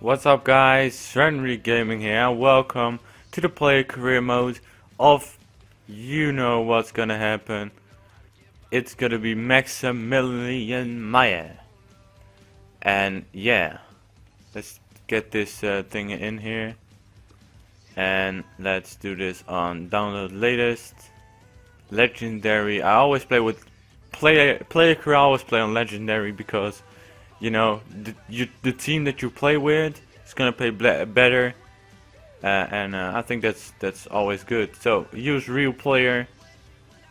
What's up guys, Henry Gaming here welcome to the player career mode of you know what's gonna happen. It's gonna be Maximilian Meyer. And yeah, let's get this uh, thing in here. And let's do this on download latest. Legendary, I always play with player, player career I always play on legendary because you know the, you, the team that you play with is gonna play better uh, and uh, I think that's that's always good. So use real player.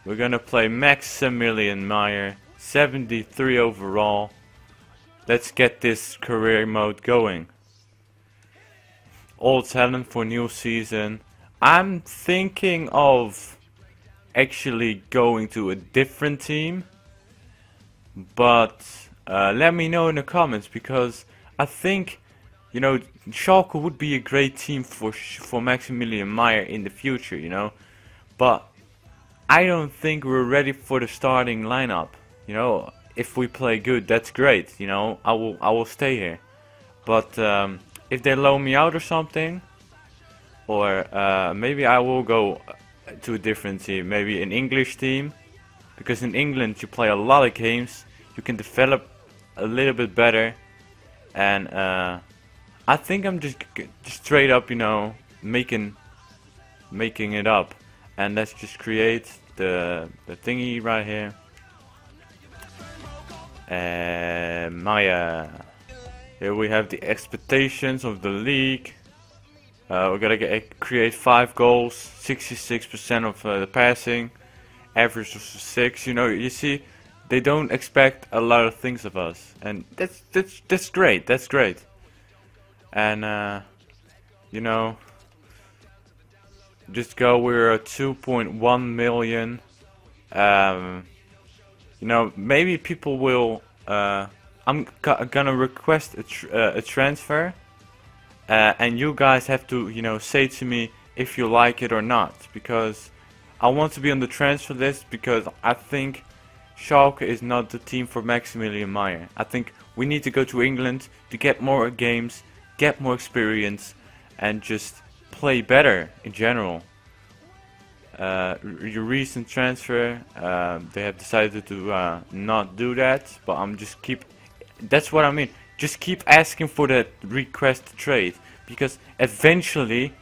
We're gonna play Maximilian Meyer 73 overall. Let's get this career mode going. All talent for new season. I'm thinking of actually going to a different team but uh, let me know in the comments because I think you know Schalke would be a great team for for Maximilian Meyer in the future you know? But I don't think we're ready for the starting lineup you know? If we play good that's great you know? I will I will stay here. But um, if they loan me out or something or uh, maybe I will go to a different team maybe an English team. Because in England you play a lot of games you can develop a little bit better. And uh, I think I'm just, straight up you know making making it up. And let's just create the, the thingy right here. And Meyer here we have the expectations of the league. Uh, we're gonna get, create 5 goals 66% of uh, the passing. Average of 6 you know you see they don't expect a lot of things of us, and that's that's that's great. That's great. And uh, you know, just go. We're at 2.1 million. Um, you know, maybe people will. Uh, I'm gonna request a, tr uh, a transfer, uh, and you guys have to, you know, say to me if you like it or not, because I want to be on the transfer list because I think Schalke is not the team for Maximilian Meyer. I think we need to go to England to get more games, get more experience, and just play better in general. Uh, your recent transfer, uh, they have decided to uh, not do that, but I'm just keep. That's what I mean. Just keep asking for that request trade because eventually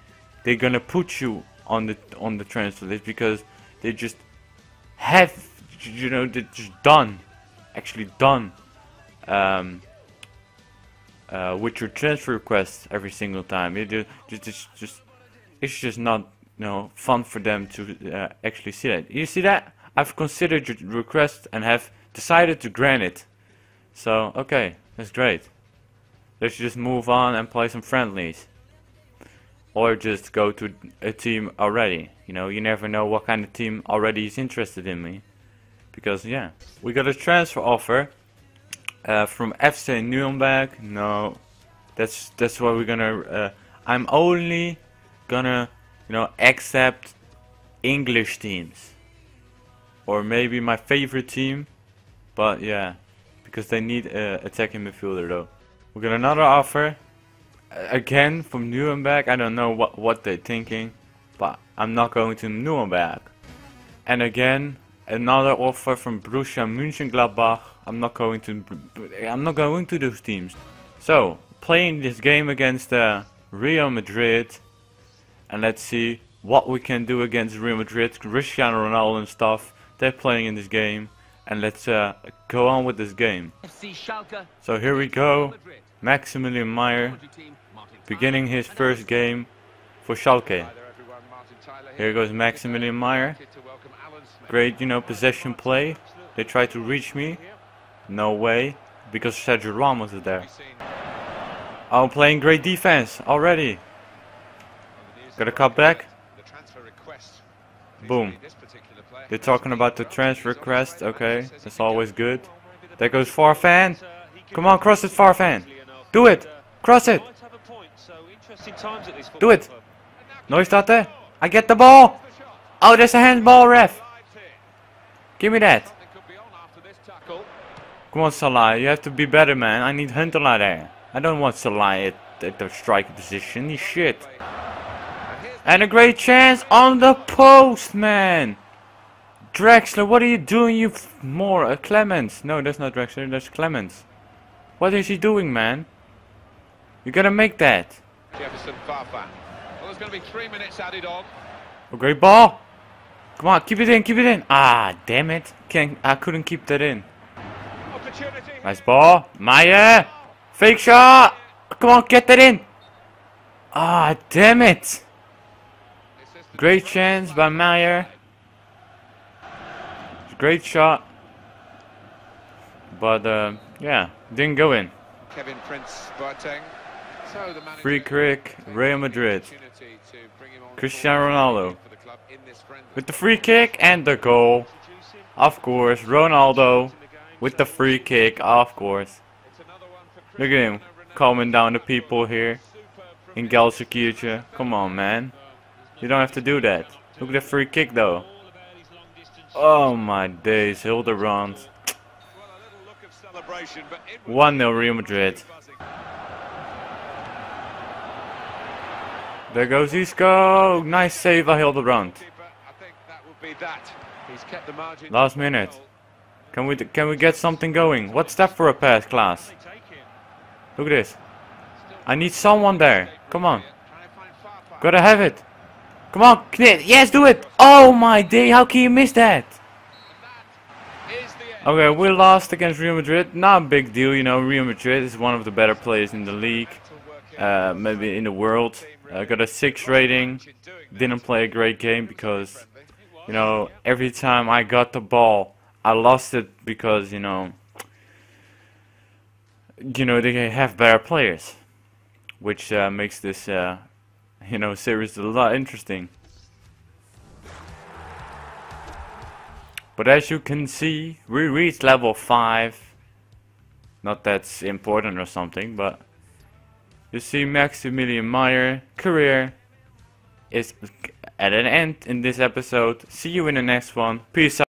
they're gonna put you on the on the transfer list because they just have you know, just done, actually done um, uh, with your transfer requests every single time. It just, just, just, it's just not, you know, fun for them to uh, actually see that. You see that? I've considered your request and have decided to grant it. So, okay, that's great. Let's just move on and play some friendlies. Or just go to a team already. You know, you never know what kind of team already is interested in me because yeah we got a transfer offer uh, from FC Nuremberg. No that's that's what we're gonna uh, I'm only gonna you know accept English teams. Or maybe my favorite team but yeah because they need a attacking midfielder though. We got another offer again from Nuremberg. I don't know what what they're thinking but I'm not going to Nuremberg. And again Another offer from Borussia Mönchengladbach. I'm not going to. I'm not going to those teams. So playing this game against uh, Real Madrid, and let's see what we can do against Real Madrid. Cristiano Ronaldo and stuff. They're playing in this game, and let's uh, go on with this game. So here we go. Maximilian Meyer beginning his first game for Schalke. Here goes Maximilian Meyer. Great, you know, possession play. They try to reach me. No way. Because Sergio Ramos is there. I'm playing great defense already. Gotta cut back. Boom. They're talking about the transfer request. Okay, that's always good. There goes Farfan. Come on, cross it, Farfan. Do it. Cross it. Do it. No, he's not there. I get the ball. Oh, there's a handball, ref. Give me that. Come on, Szalai. You have to be better, man. I need Huntelaar there. I don't want Szalai it at the striker position. He shit. And a great chance on the post, man. Draxler, what are you doing, you more uh, Clemens? No, that's not Draxler. That's Clemens. What is he doing, man? You gotta make that. Jefferson Farfan. Well, there's to be three minutes added on. A great ball. Come on, keep it in, keep it in. Ah, damn it. Can't, I couldn't keep that in. Nice ball. Meyer. Fake shot. Come on, get that in. Ah, damn it. Great chance by Meyer. Great shot. But, uh, yeah, didn't go in. Kevin Prince Boateng. So the Free kick, Real Madrid. opportunity to bring him Cristiano Ronaldo. For the club in this friendly. With the free kick and the goal. Of course, Ronaldo. With the free kick, of course. It's another one for Look at him, calming down the people here in Gelsenkirchen. Come on, man. You don't have to do that. Look at the free kick, though. Oh my days, Hildebrand. Well, Real little There goes Isco. Nice save by Hildebrand. I think that will be that. He's kept the margin. Last minute. Can we can we get something going? What's that for a pass, class? Look at this. I need someone there. Come on. Trying to find Farfan. Gotta have it. Come on, Knit. Yes, do it. Oh my day, how can you miss that? Okay, we lost against Real Madrid. Not a big deal, you know. Real Madrid is one of the better players in the league, uh, maybe in the world. Uh, got a six rating. Didn't play a great game because, you know, every time I got the ball, I lost it because you know, you know they have better players, which uh, makes this, uh, you know, series a lot interesting. But as you can see, we reached level 5. Not that's important or something, but you see Maximilian Meyer career is at an end in this episode. See you in the next one. Peace out.